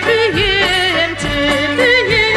tüpüyüm tüpüyüm